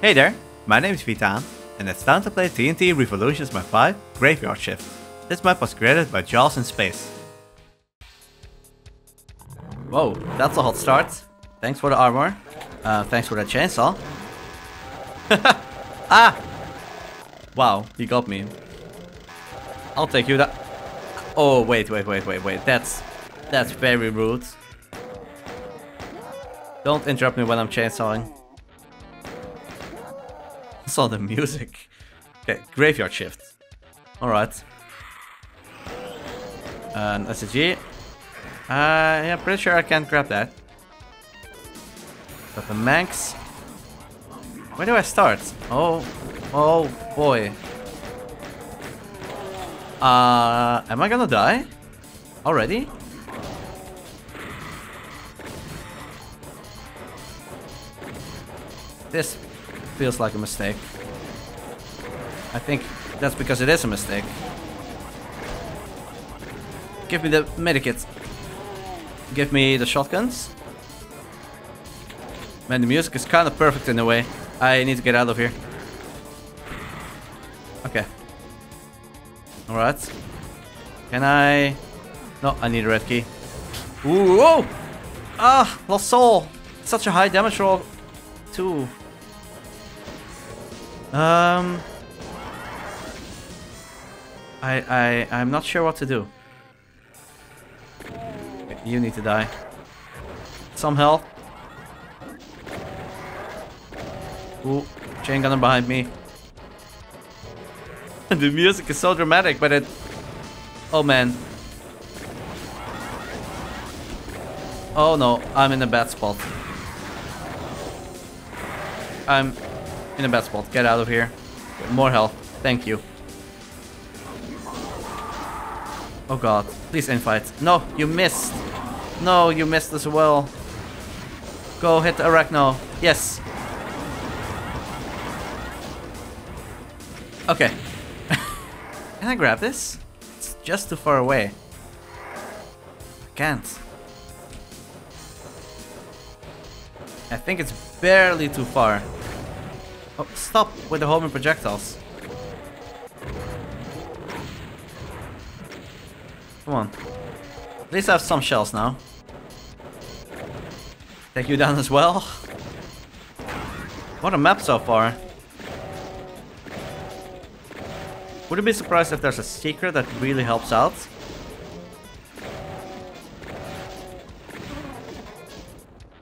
Hey there, my name is Vytaan, and it's time to play TNT Revilution's Map 5 Graveyard Shift. This map was created by Jaws in Space. Whoa, that's a hot start. Thanks for the armor. Uh, thanks for the chainsaw. ah! Wow, you got me. I'll take you that. Oh, wait, wait, wait, wait, wait. That's that's very rude. Don't interrupt me when I'm chainsawing. Saw the music. Okay, graveyard shift. Alright. An SG. Uh, yeah, pretty sure I can't grab that. Got the Manx. Where do I start? Oh, oh boy. Uh, am I gonna die? Already? This feels like a mistake. I think that's because it is a mistake. Give me the medikits. Give me the shotguns. Man, the music is kind of perfect in a way. I need to get out of here. Okay. Alright. Can I... No, I need a red key. Ooh, whoa! Ah, lost soul. Such a high damage roll too. Um... I, I, I'm not sure what to do. You need to die. Some health. Ooh, chain gunner behind me. the music is so dramatic, but it... Oh man. Oh no, I'm in a bad spot. I'm in a bad spot. Get out of here. More health. Thank you. Oh god. Please infight. No, you missed. No, you missed as well. Go hit the Arachno. Yes. Okay. Can I grab this? It's just too far away. I can't. I think it's barely too far. Oh, stop with the homing projectiles. Come on. At least I have some shells now. Take you down as well. What a map so far. Would you be surprised if there's a secret that really helps out.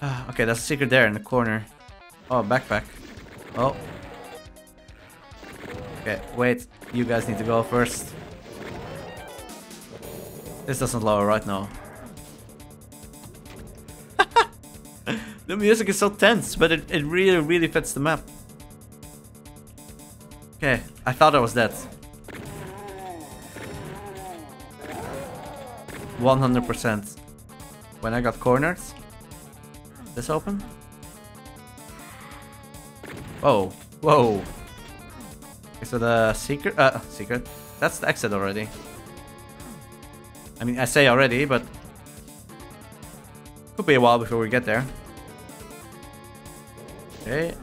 okay, there's a secret there in the corner. Oh, backpack. Oh. Okay, wait. You guys need to go first. This doesn't lower right now. the music is so tense, but it, it really, really fits the map. Okay, I thought I was dead. 100%. When I got cornered. This open? Whoa. Whoa. Is it a secret? Uh, secret. That's the exit already. I mean, I say already, but... Could be a while before we get there. Okay.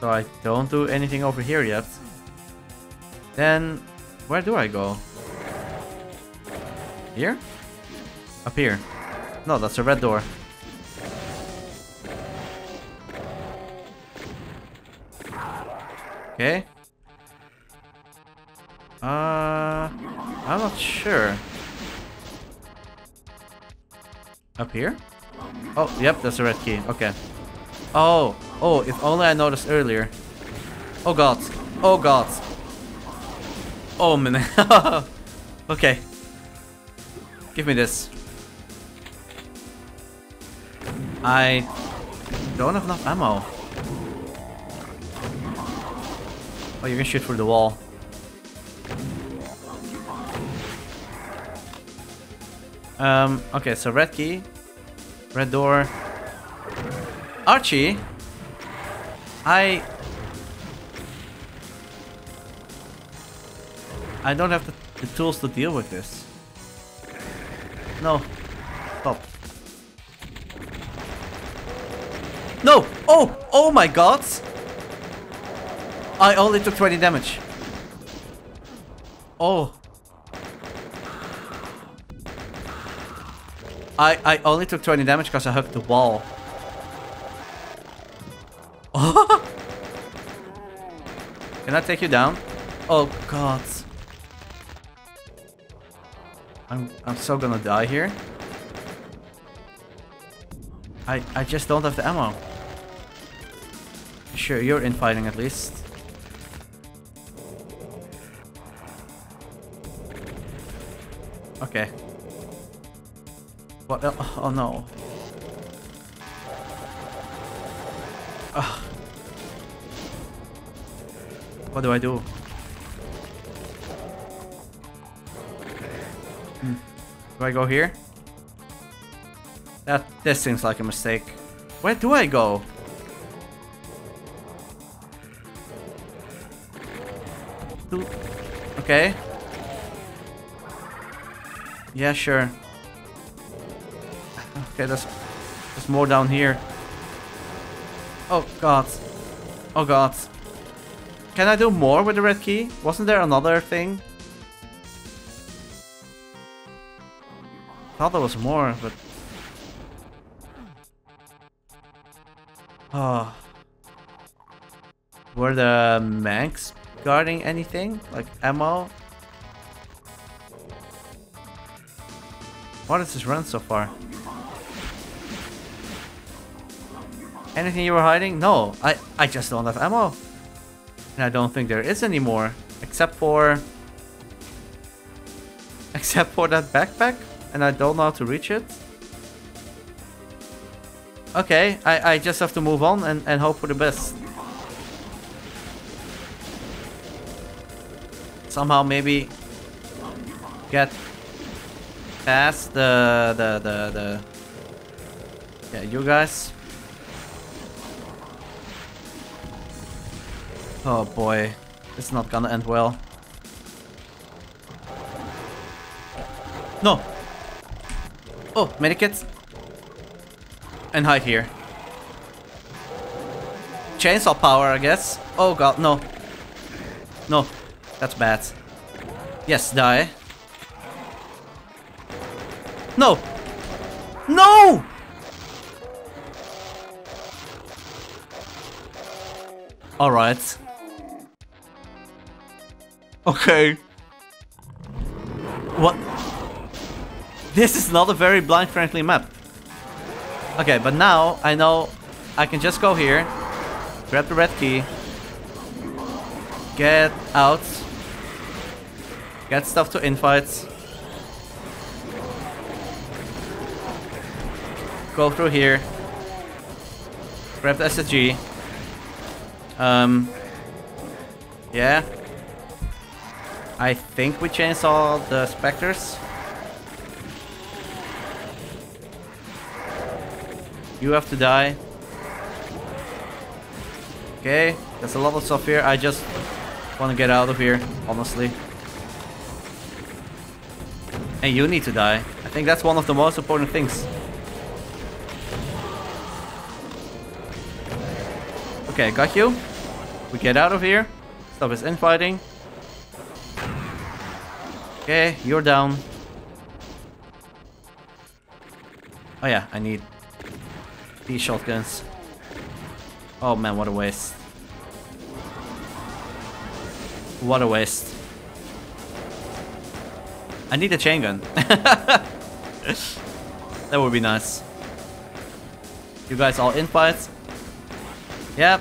So I don't do anything over here yet. Then, where do I go? Here? Up here. No, that's a red door. Okay. Uh, I'm not sure. Up here? Oh, yep, that's a red key. Okay. Oh, oh, if only I noticed earlier. Oh god. Oh god. Oh man. okay. Give me this. I don't have enough ammo. Oh, you can shoot through the wall. Um, okay, so red key. Red door. Archie? I... I don't have the, the tools to deal with this. No. Stop. No! Oh! Oh my god! I only took 20 damage. Oh. I, I only took 20 damage because I hugged the wall. Can I take you down? Oh god. I'm I'm so gonna die here. I I just don't have the ammo. Sure, you're in fighting at least. Okay. What? Oh, oh no. Ugh. What do I do? Hmm. Do I go here? That this seems like a mistake. Where do I go? Okay. Yeah, sure. Okay, there's there's more down here. Oh god. Oh god. Can I do more with the red key? Wasn't there another thing? Thought there was more, but... Oh. Were the Manx guarding anything? Like ammo? What is this run so far? Anything you were hiding? No, I, I just don't have ammo. And I don't think there is anymore. Except for... Except for that backpack. And I don't know how to reach it. Okay, I, I just have to move on and, and hope for the best. Somehow maybe get past the the the the yeah you guys Oh boy, it's not gonna end well. No! Oh, medikit. And hide here. Chainsaw power, I guess. Oh god, no. No, that's bad. Yes, die. No! No! Alright. Okay. What? This is not a very blind friendly map. Okay, but now I know I can just go here, grab the red key, get out, get stuff to infights, go through here, grab the SSG, um, yeah, I think we chainsaw the specters. You have to die. Okay, there's a lot of stuff here. I just want to get out of here, honestly. And you need to die. I think that's one of the most important things. Okay, got you. We get out of here. Stop his infighting. Okay, you're down. Oh yeah, I need these shotguns. Oh man, what a waste. What a waste. I need a chain gun. that would be nice. You guys all in fights? Yep.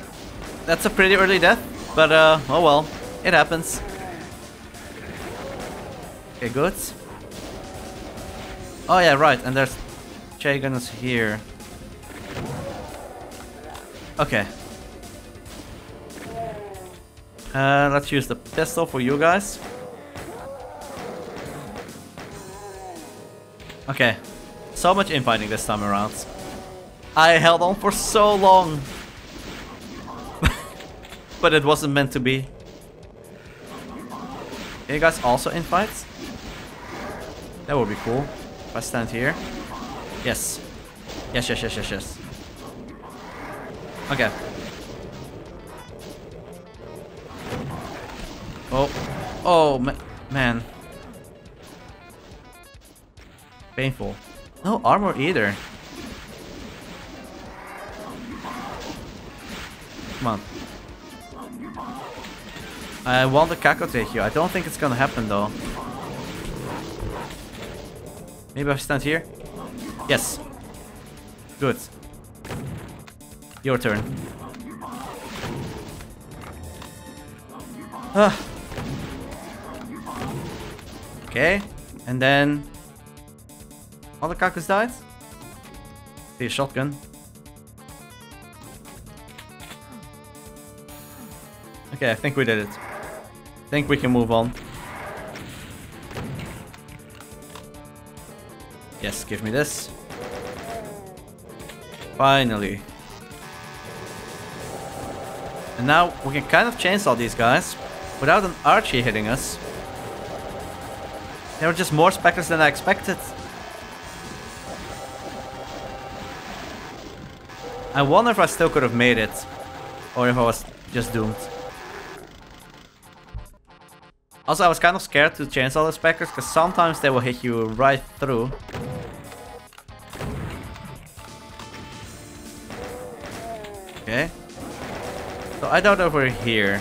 That's a pretty early death, but uh, oh well. It happens. Okay, good. Oh yeah, right, and there's chainguns here. Okay. Uh, let's use the pistol for you guys. Okay. So much infighting this time around. I held on for so long. But it wasn't meant to be. Are you guys also in fights? That would be cool. If I stand here. Yes. Yes, yes, yes, yes, yes. Okay. Oh. Oh, ma man. Painful. No armor either. Come on. I want the Caco take you. I don't think it's gonna happen though. Maybe I stand here? Yes. Good. Your turn. Ah. Okay. And then... All the Cacos died? See a shotgun. Okay, I think we did it. I think we can move on. Yes, give me this. Finally. And now we can kind of chainsaw these guys without an Archie hitting us. There were just more specters than I expected. I wonder if I still could have made it. Or if I was just doomed. Also, I was kind of scared to chainsaw the specters because sometimes they will hit you right through. Okay. So I doubt over here.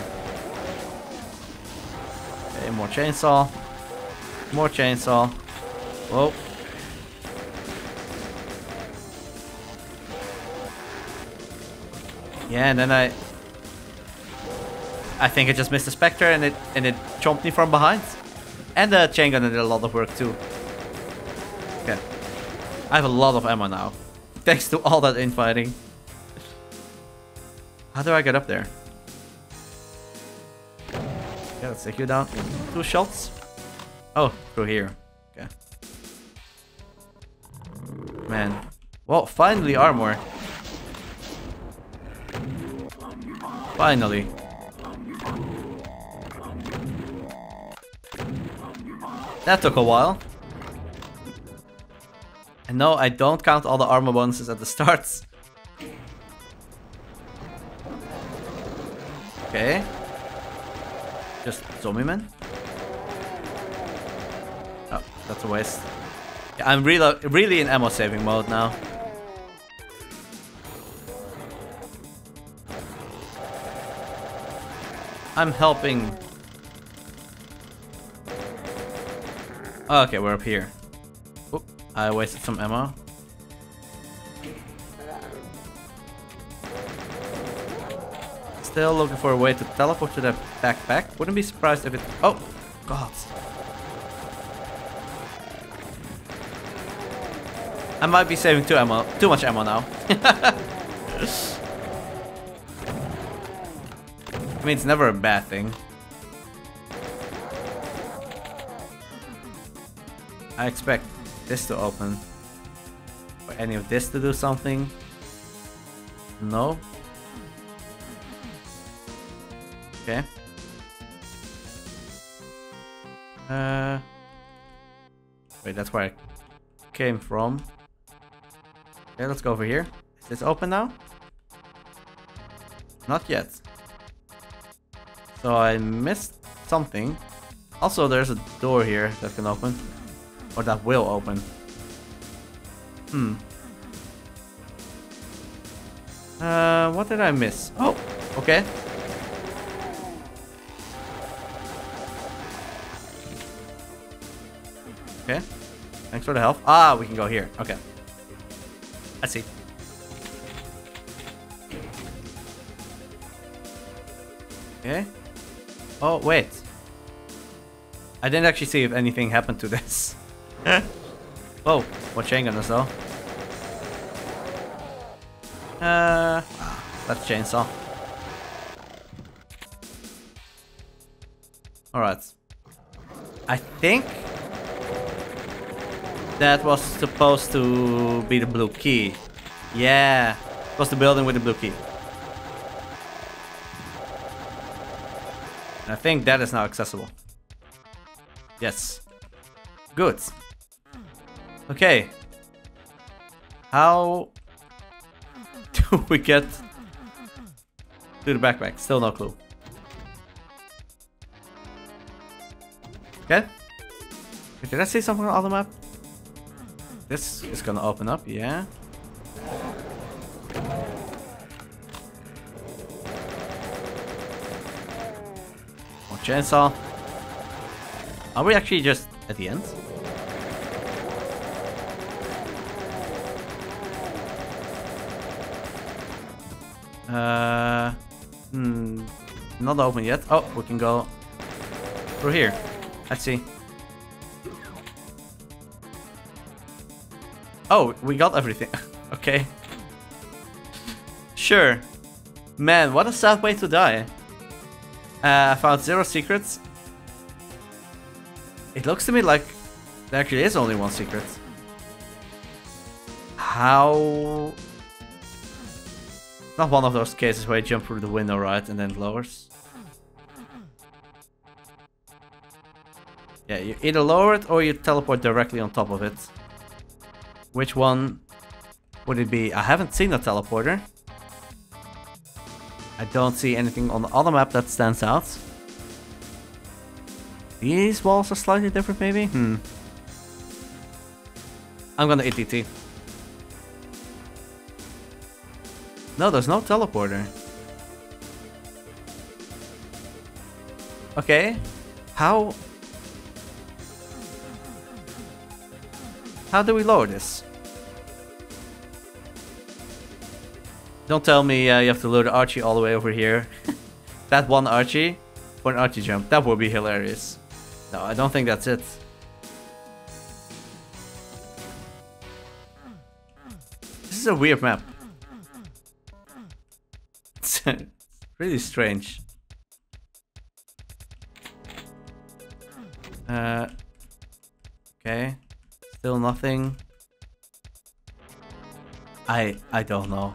Okay, more chainsaw. More chainsaw. Whoa. Yeah, and then I I think I just missed the Spectre and it and it chomped me from behind. And the chain gun did a lot of work too. Okay. I have a lot of ammo now. Thanks to all that infighting. How do I get up there? Yeah, let's take you down. Two shots. Oh, through here. Okay. Man. Well, finally armor. Finally. That took a while. And no, I don't count all the armor bonuses at the start. Okay. Just zombie man. Oh, that's a waste. Yeah, I'm really, really in ammo saving mode now. I'm helping Oh, okay, we're up here. Oop, I wasted some ammo. Still looking for a way to teleport to that backpack. Wouldn't be surprised if it... Oh, God. I might be saving too ammo, too much ammo now. I mean, it's never a bad thing. I expect this to open. Or any of this to do something. No. Okay. Uh. Wait, that's where I came from. Okay, let's go over here. Is this open now? Not yet. So I missed something. Also, there's a door here that can open. Or that will open. Hmm. Uh, what did I miss? Oh, okay. Okay. Thanks for the help. Ah, we can go here. Okay. I see. Okay. Oh, wait. I didn't actually see if anything happened to this. Whoa, what chain gun is though? Uh, that's chainsaw. Alright. I think that was supposed to be the blue key. Yeah, it was the building with the blue key. I think that is now accessible. Yes. Good. Okay. How do we get to the backpack. Still no clue. Okay. Did I see something on the map? This is gonna open up, yeah. More chainsaw. Are we actually just at the end? Uh, hmm, not open yet. Oh, we can go through here. Let's see. Oh, we got everything. okay. Sure. Man, what a sad way to die. Uh, I found zero secrets. It looks to me like there actually is only one secret. How... Not one of those cases where you jump through the window, right, and then it lowers. Yeah, you either lower it or you teleport directly on top of it. Which one would it be? I haven't seen a teleporter. I don't see anything on the other map that stands out. These walls are slightly different maybe? Hmm. I'm gonna ETT. No, there's no teleporter. Okay. How... How do we lower this? Don't tell me uh, you have to load Archie all the way over here. that one Archie for an Archie jump. That would be hilarious. No, I don't think that's it. This is a weird map. Really strange. Uh, okay. Still nothing. I I don't know.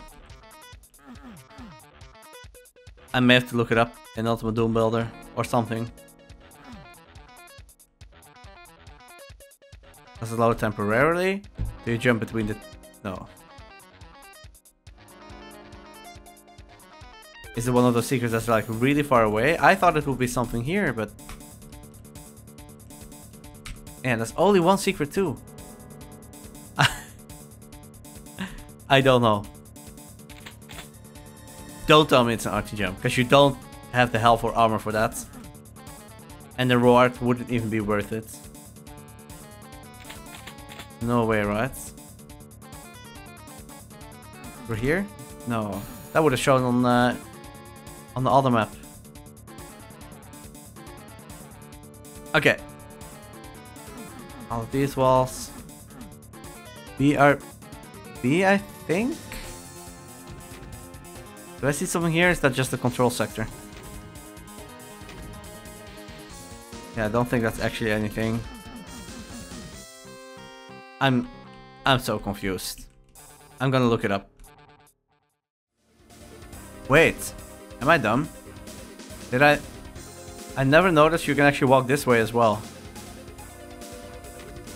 I may have to look it up in Ultimate Doom Builder or something. Does it load temporarily? Do you jump between the... No. Is it one of those secrets that's like really far away? I thought it would be something here, but... And there's only one secret too. I don't know. Don't tell me it's an arty jump, because you don't have the health or armor for that. And the reward wouldn't even be worth it. No way, right? We're here? No. That would have shown on uh, on the other map. Okay. All of these walls. B are B I think? Do I see something here? Is that just the control sector? Yeah, I don't think that's actually anything. I'm... I'm so confused. I'm gonna look it up. Wait. Am I dumb? Did I... I never noticed you can actually walk this way as well.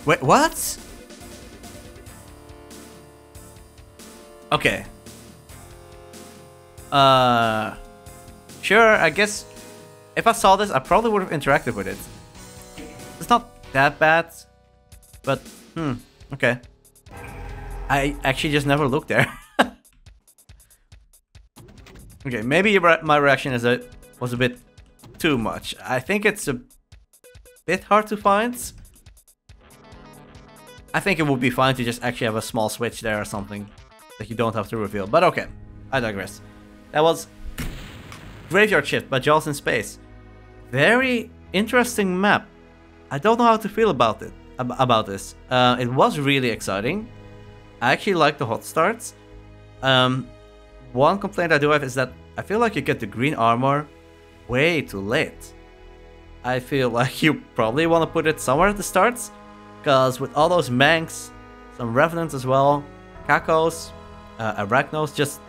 Wait, what? Okay, uh, sure, I guess if I saw this, I probably would have interacted with it. It's not that bad, but hmm, okay. I actually just never looked there. okay, maybe my reaction is a, was a bit too much. I think it's a bit hard to find. I think it would be fine to just actually have a small switch there or something that you don't have to reveal. But okay, I digress. That was Graveyard Shift by Jaws in Space. Very interesting map. I don't know how to feel about it. Ab about this. Uh, it was really exciting. I actually like the hot starts. Um, one complaint I do have is that I feel like you get the green armor way too late. I feel like you probably want to put it somewhere at the starts, because with all those Manks, some Revenants as well, Cacos, uh, Arachnos, just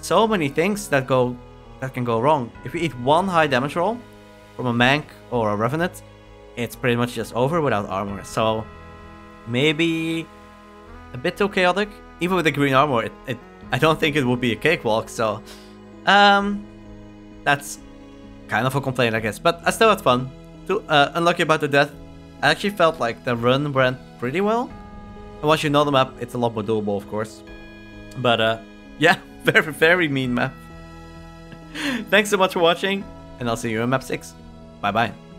so many things that go that can go wrong. If you eat one high damage roll from a Mank or a Revenant, it's pretty much just over without armor. So maybe a bit too chaotic. Even with the green armor, it, it I don't think it would be a cakewalk. So um, That's kind of a complaint, I guess. But I still had fun. Too, uh, unlucky about the death. I actually felt like the run went pretty well. And once you know the map, it's a lot more doable, of course. But uh, yeah, very, very mean map. Thanks so much for watching, and I'll see you in map 6. Bye bye.